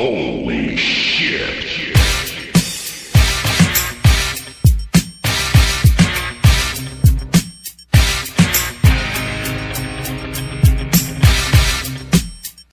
Holy shit.